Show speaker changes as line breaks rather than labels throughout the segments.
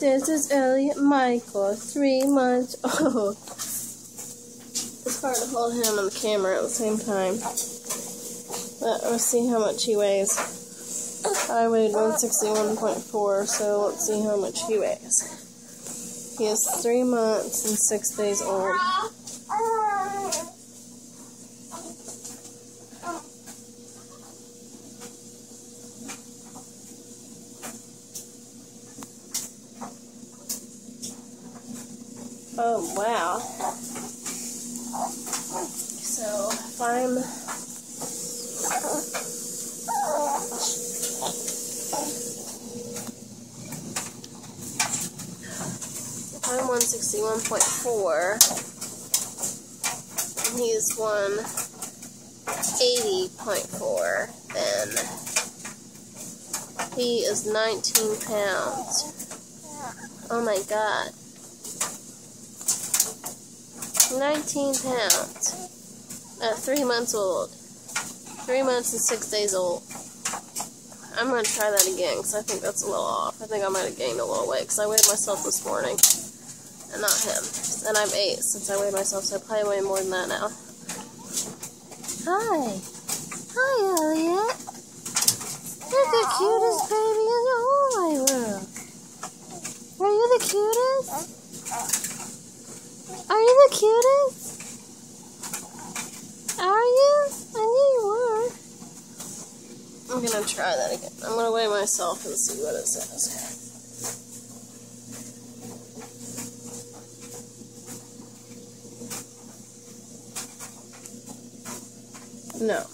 This is Elliot Michael, three months old. It's hard to hold him and the camera at the same time. Let's see how much he weighs. I weighed 161.4, so let's see how much he weighs. He is three months and six days old. Oh, wow. So, if I'm. If I'm 161.4, and he's 180.4, then he is 19 pounds. Oh my god. 19 pounds. At three months old. Three months and six days old. I'm going to try that again because I think that's a little off. I think I might have gained a little weight because I weighed myself this morning and not him. And I'm eight since I weighed myself, so I probably weigh more than that now. Hi. Hi, Elliot. You're the cutest baby in the whole wide world. Are you the cutest? Are you the cutest? Are you? I knew you were. I'm gonna try that again. I'm gonna weigh myself and see what it says. No,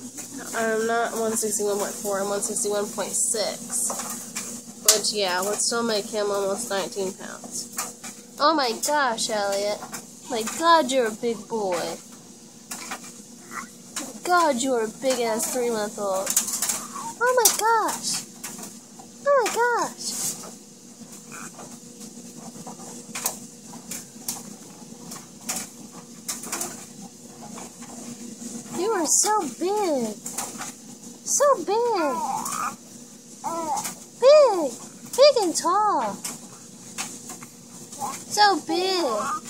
I'm not 161.4, I'm 161.6. Which, yeah, would still make him almost 19 pounds. Oh my gosh, Elliot. My god, you're a big boy. My God, you're a big ass three month old. Oh my gosh. Oh my gosh. You are so big. So big. Big. Big and tall. So big.